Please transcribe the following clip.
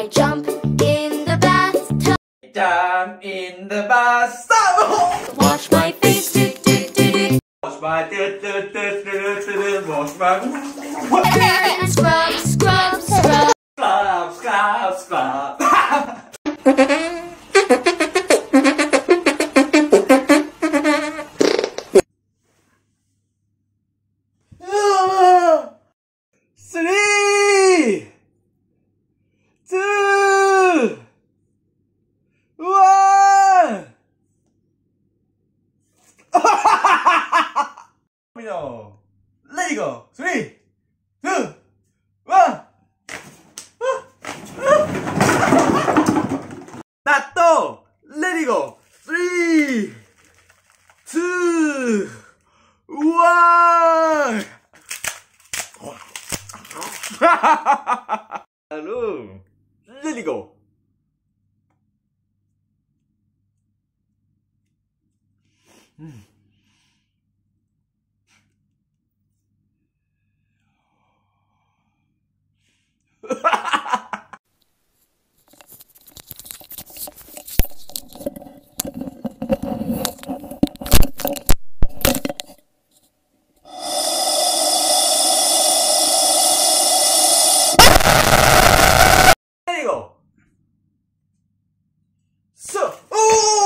I jump in the bathtub. Jump in the bathtub. Wash my face. Do, do, do, do. Wash my do, do, do, do, do, do, wash my And scrub, scrub, scrub. scrub, scrub, scrub. 그냥 레이거. 쓰리 투원. 나또 레디고 쓰리 투원. 바로 레디고 음. there you go. So, oh!